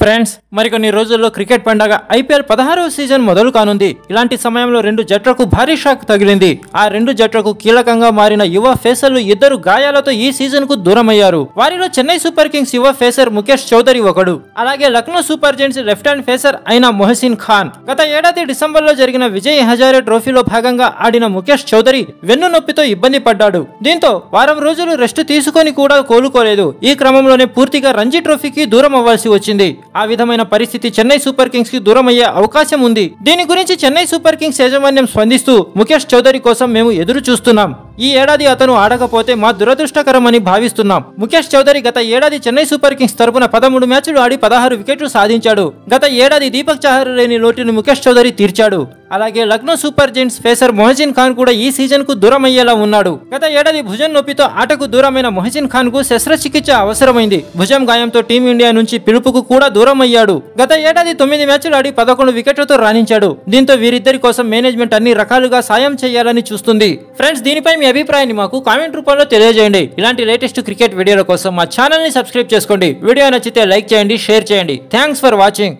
Friends మరికొన్ని రోజుల్లో cricket పండగ ఐపీఎల్ పదహారవ సీజన్ మొదలు కానుంది. ఇలాంటి సమయంలో రెండు జట్లకు భారీ షాక్ తగిలింది. ఆ రెండు జట్లకు కీలకంగా మారిన యువ ఫేసర్లు ఇద్దరు గాయాలతో ఈ సీజన్కు దూరమయ్యారు. వారిలో చెన్నై సూపర్ కింగ్స్ యువ ఫేసర్ ముఖేష్ చౌదరి ఒకడు. అలాగే Lucknow super giants left hand pacer అయిన మొహసిన్ ఖాన్. గత ఏడాది డిసెంబర్లో జరిగిన విజయ్ హజారే ట్రోఫీలో భాగంగా ఆడిన ముఖేష్ చౌదరి వెన్ను నొప్పితో ఇబ్బంది పడ్డాడు. దీంతో వారం రోజులు రెస్ట్ తీసుకొని కూడా కోలుకోలేదు. ఈ క్రమంలోనే పూర్తిగా రంజీ ట్రోఫీకి దూరం అవ్వాల్సి వచ్చింది. ఆ విధమైన పరిస్థితి చెన్నై సూపర్ కింగ్స్కి దూరం అయ్యే అవకాశం ఉంది. దీని గురించి చెన్నై సూపర్ కింగ్స్ యాజమాన్యం స్పందిస్తూ ముఖేష్ చౌదరి కోసం మేము ఎదురు చూస్తున్నాం. ఈ ఏడాది అతను ఆడకపోతే మా దురదృష్టకరమని భావిస్తున్నాం. ముఖేష్ చౌదరి గత ఏడాది చెన్నై సూపర్ కింగ్స్ తరపున పదమూడు మ్యాచ్లు ఆడి పదహారు వికెట్లు సాధించాడు. గత ఏడాది దీపక్ చహర్ లేని లోటుని ముఖేష్ చౌదరి తీర్చాడు. అలాగే Lucknow super giants pacer Mohsin Khan కూడా ఈ సీజన్కు దూరం అయ్యేలా ఉన్నాడు. గత ఏడాది భుజం నొప్పితో ఆటకు దూరమైన మొహసిన్ ఖాన్కు శస్త్రచికిత్స అవసరమైంది. భుజం గాయంతో టీమిండియా నుంచి పిలుపుకు కూడా దూరం అయ్యాడు గత ఏడాది తొమ్మిది మ్యాచ్లు ఆడి పదకొండు వికెట్లతో రాణించాడు. దీంతో వీరిద్దరి కోసం మేనేజ్మెంట్ అన్ని రకాలుగా సాయం చేయాలని చూస్తుంది. ఫ్రెండ్స్ దీనిపై మీ అభిప్రాయాన్ని మాకు కామెంట్ రూపంలో తెలియజేయండి. ఇలాంటి లేటెస్ట్ క్రికెట్ వీడియోల కోసం మా ఛానల్ని సబ్స్క్రైబ్ చేసుకోండి. వీడియో నచ్చితే లైక్ చేయండి షేర్ చేయండి. Thanks for watching.